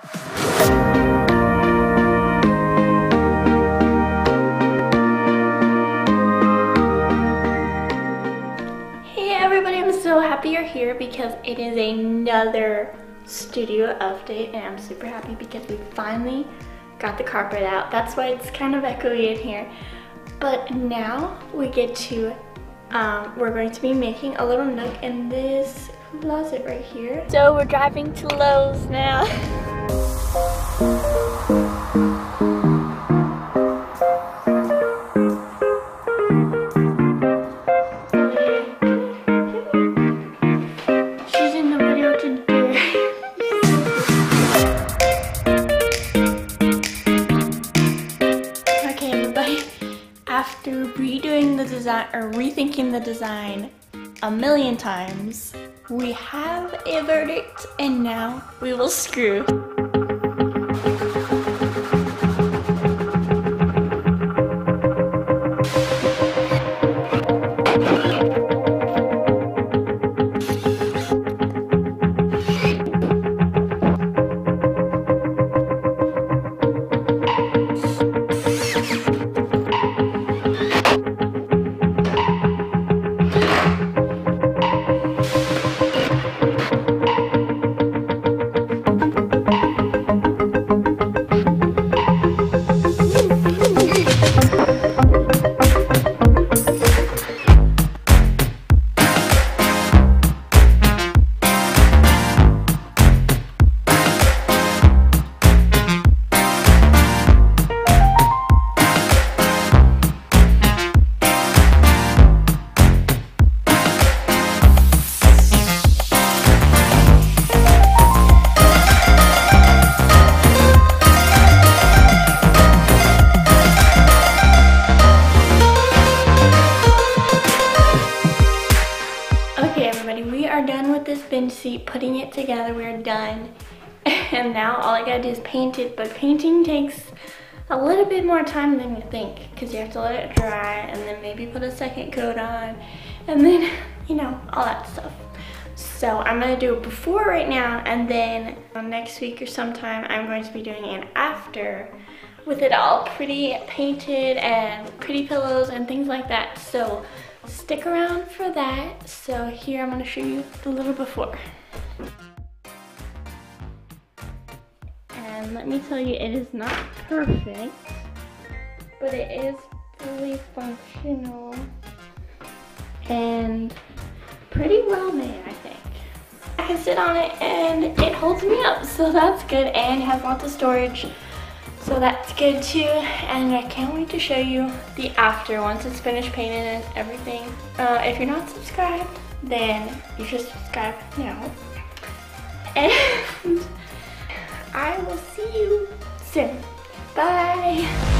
Hey everybody, I'm so happy you're here because it is another studio update and I'm super happy because we finally got the carpet out. That's why it's kind of echoey in here. But now we get to, um, we're going to be making a little nook in this closet right here. So we're driving to Lowe's now. She's in the video today. Okay, everybody. After the design or rethinking the design a million times, we have a verdict and now we will screw. Seat, putting it together. We're done. And now all I gotta do is paint it, but painting takes a little bit more time than you think because you have to let it dry and then maybe put a second coat on and then, you know, all that stuff. So I'm gonna do it before right now and then next week or sometime I'm going to be doing an after with it all pretty painted and pretty pillows and things like that. So stick around for that. So here I'm gonna show you the little before. And let me tell you, it is not perfect, but it is fully functional and pretty well made, I think. I can sit on it and it holds me up, so that's good, and has lots of storage. So that's good too, and I can't wait to show you the after once it's finished painted and everything. Uh, if you're not subscribed, then you should subscribe now. And I will see you soon. Bye!